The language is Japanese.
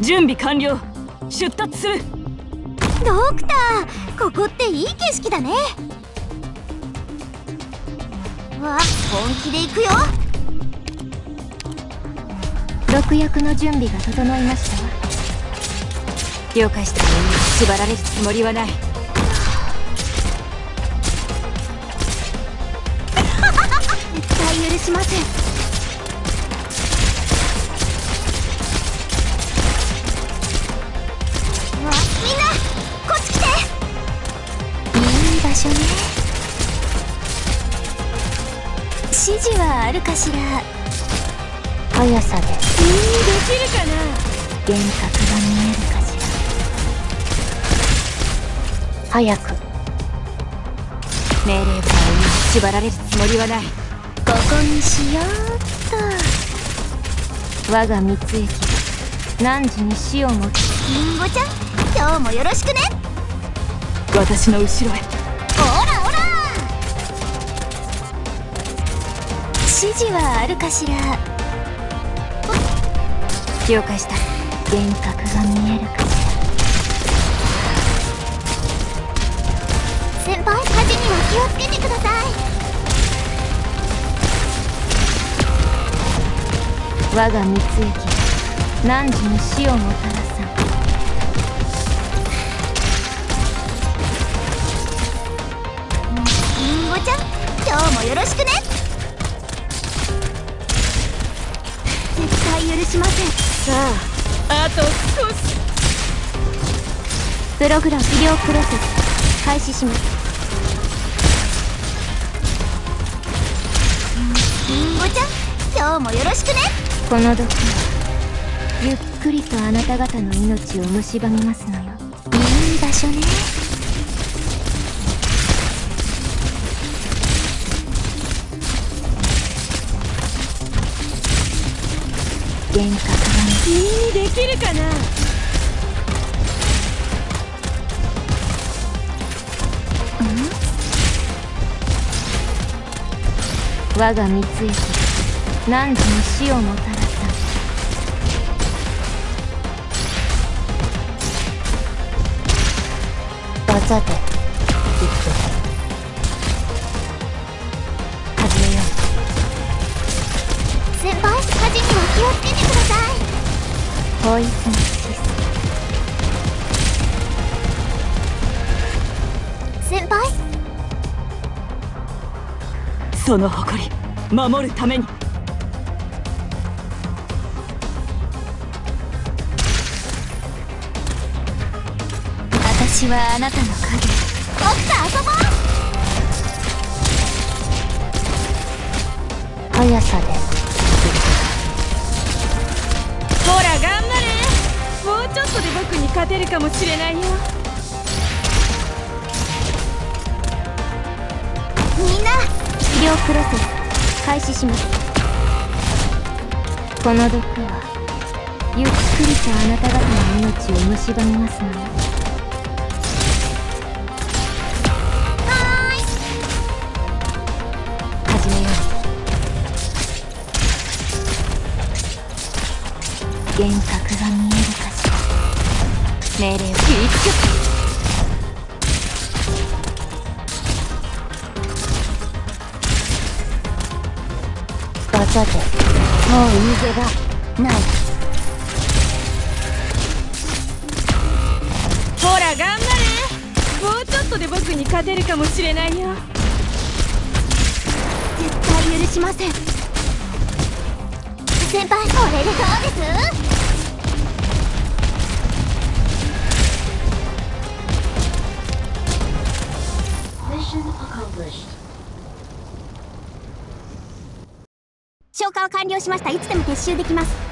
準備完了。出立する。ドクターここっていい景色だね。わ本気で行くよ。毒薬の準備が整いましたわ。了解した。縛られるつもりはない。絶対許しませんあるかしら？速さで。できるかな？幻覚が見えるかしら。早く。命令は縛られるつもりはない。ここにしようっと。我が蜜液が汝に死をもつ。リンゴちゃん今日もよろしくね。私の後ろへ指示はあるかしら？了解した。幻覚が見えるか。しら先輩火事には気をつけてください。我が蜜液が汝に死をもたら許しません。さああと少し。プログラム医療プロセス開始します。リンゴちゃん今日もよろしくね。この毒はゆっくりとあなた方の命を蝕みますのよ。いい場所ね幻覚が君にできるかな我が蜜液が汝に死をもたらさん技で気をつけてください。ポイズンキス先輩。その誇り守るために私はあなたの影僕と遊ぼう速さで勝てるかもしれないよ。みんな治療プロセス開始します。この毒はゆっくりとあなた方の命を蝕みますのよはーい。始めよう。幻覚命令を一挙技でもう逃げがない。ほら頑張れ。もうちょっとで僕に勝てるかもしれないよ絶対許しません。先輩これでどうです。消化は完了しました。いつでも撤収できます。